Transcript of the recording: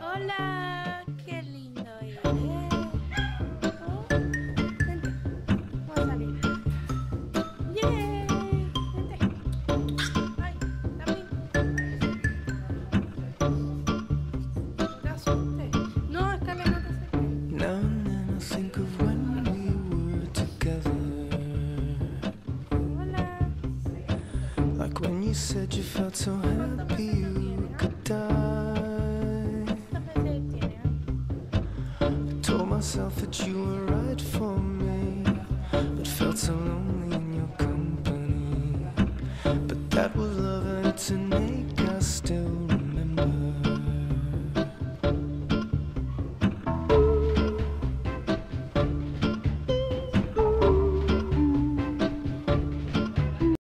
Hola, qué lindo eres. Vente. Vamos a salir. Yay, vente. Ay, también. No, Scarlett, no te. Like when you said you felt so happy you could die. Myself that you were right for me, but felt so lonely in your company. But that was love and an ache I still.